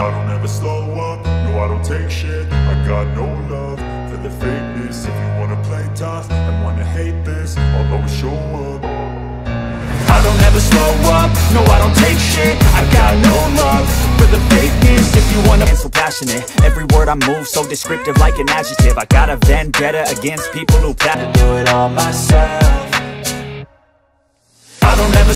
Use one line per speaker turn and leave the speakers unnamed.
I don't ever slow up, no I don't take shit. I got no love for the fakeness. If you wanna play tough and wanna hate this I'll always show up.
I don't ever slow up, no I don't take shit. I got no love for the fakeness. If you wanna so passionate, every word I move so descriptive like an adjective. I got a vendetta against people who pat do it all myself. I don't ever